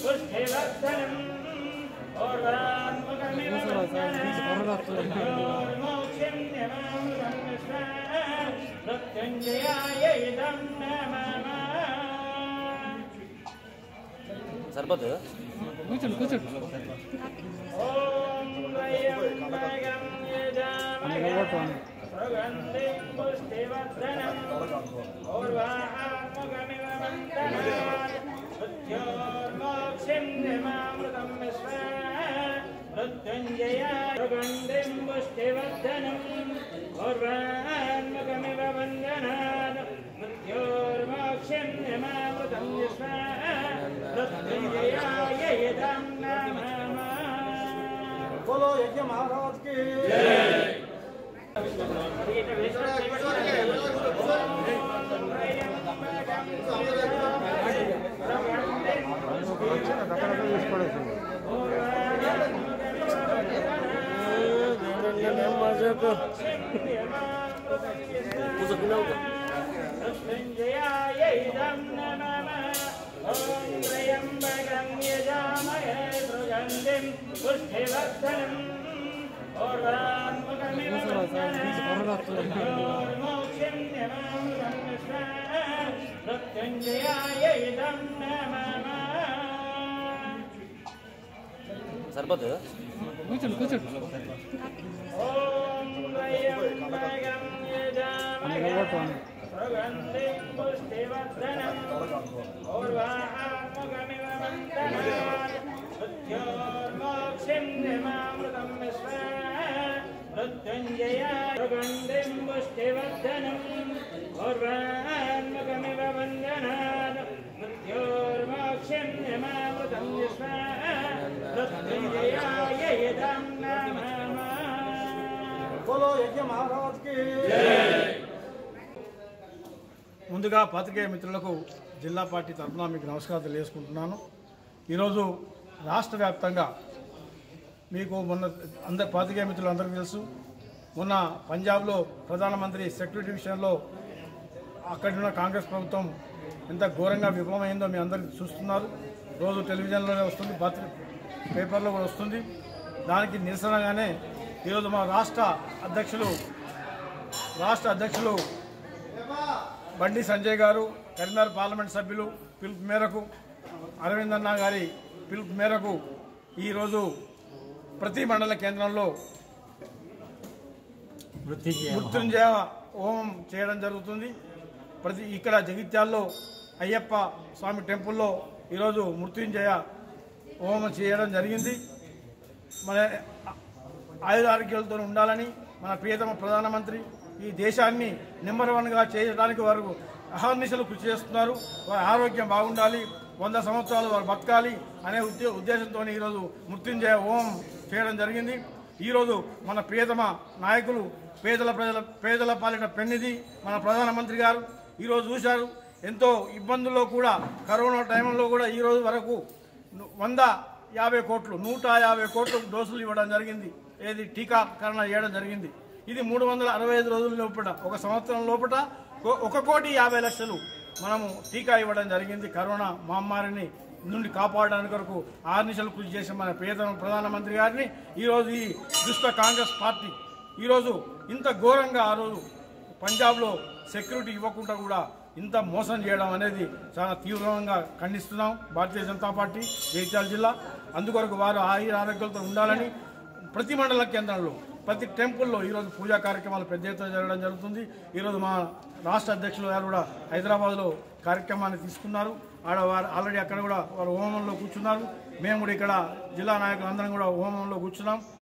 पुष्टिवर्धनम् సరిపోదు కూర్చోండి కూర్చోండి మృత్యుంజయాగంధిం పుష్టివర్ధనం పూర్వాన్ముఖమివ వందనాన్ మృత్యోర్మోక్షం నిమామృతం విస్మా बोलो यज्ञ महाराज की मृत्युञ्जयायैदं సరిపోతుంది కూర్చోండి కూర్చోండి ఓర్వాహముఖమివ మంత్రమాత్యోర్మోక్షిం నిమామృతం విశ్వ पुष्टिवर्धनम् पूर्वान्मुखमिव वन्दनात् मृत्योर्मोक्षं निमामृतं विश्वा मृत्युञ्जयाय यदं नमः बोलो यज्ञ महाराज की ముందుగా పాత్రికేయ మిత్రులకు జిల్లా పార్టీ తరఫున మీకు నమస్కారం తెలియజేసుకుంటున్నాను ఈరోజు రాష్ట్ర వ్యాప్తంగా మీకు మొన్న అందరు పాతికేయ మిత్రులు అందరికీ తెలుసు. మొన్న పంజాబ్లో ప్రధానమంత్రి సెక్యూరిటీ విషయంలో అక్కడున్న కాంగ్రెస్ ప్రభుత్వం ఎంత ఘోరంగా విఫలమైందో మీ అందరికీ చూస్తున్నారు. రోజు టెలివిజన్లోనే వస్తుంది పత్రి పేపర్లో కూడా వస్తుంది. దానికి నిరసనగానే ఈరోజు మా రాష్ట్ర అధ్యక్షులు రాష్ట్ర అధ్యక్షులు బండి సంజయ్ గారు కరీంనగర్ పార్లమెంట్ సభ్యులు పిలుపు మేరకు అరవింద్ అన్న గారి పిలుపు మేరకు ఈరోజు ప్రతి మండల కేంద్రంలో మృత్యుంజయ హోమం చేయడం జరుగుతుంది. ప్రతి ఇక్కడ జగిత్యాల్లో అయ్యప్ప స్వామి టెంపుల్లో ఈరోజు మృత్యుంజయ హోమం చేయడం జరిగింది. మన ఆయుధ ఆరోగ్యాలతో ఉండాలని మన ప్రియతమ ప్రధానమంత్రి ఈ దేశాన్ని నెంబర్ వన్గా చేయడానికి వారు అహర్నిశలు కృషి చేస్తున్నారు. వారి ఆరోగ్యం బాగుండాలి. వంద సంవత్సరాలు వారు బతకాలి అనే ఉద్దే ఉద్దేశంతో ఈరోజు మృత్యుంజయ హోమం చేయడం జరిగింది. ఈరోజు మన ప్రియతమ నాయకులు పేదల ప్రజల పేదల పాలిట పెన్నిధి మన ప్రధానమంత్రి గారు ఈరోజు చూశారు. ఎంతో ఇబ్బందుల్లో కూడా కరోనా టైంలో కూడా ఈ రోజు వరకు వంద యాభై కోట్లు నూట యాభై కోట్లు డోసులు ఇవ్వడం జరిగింది. ఏది టీకాకరణ చేయడం జరిగింది. ఇది మూడు వందల అరవై ఐదు రోజుల లోపల ఒక సంవత్సరం లోపల ఒక కోటి యాభై లక్షలు మనము టీకా ఇవ్వడం జరిగింది. కరోనా మహమ్మారిని నుండి కాపాడడానికి కొరకు ఆర్నిశలు కృషి చేసిన మన పేద ప్రధానమంత్రి గారిని ఈరోజు ఈ దుష్ట కాంగ్రెస్ పార్టీ ఈరోజు ఇంత ఘోరంగా ఆ రోజు పంజాబ్లో సెక్యూరిటీ ఇవ్వకుండా కూడా ఇంత మోసం చేయడం అనేది చాలా తీవ్రంగా ఖండిస్తున్నాం. భారతీయ జనతా పార్టీ జగిత్యాల జిల్లా. అందుకొరకు వారు ఆయుర ఆరోగ్యాలతో ఉండాలని ప్రతి మండల కేంద్రంలో ప్రతి టెంపుల్లో ఈరోజు పూజా కార్యక్రమాలు పెద్ద ఎత్తున జరగడం జరుగుతుంది. ఈరోజు మా రాష్ట్ర అధ్యక్షులు గారు కూడా హైదరాబాద్లో కార్యక్రమాన్ని తీసుకున్నారు. ఆడ వారు ఆల్రెడీ అక్కడ కూడా వారు హోమంలో కూర్చున్నారు. మేము కూడా ఇక్కడ జిల్లా నాయకులందరం కూడా హోమంలో కూర్చున్నాం.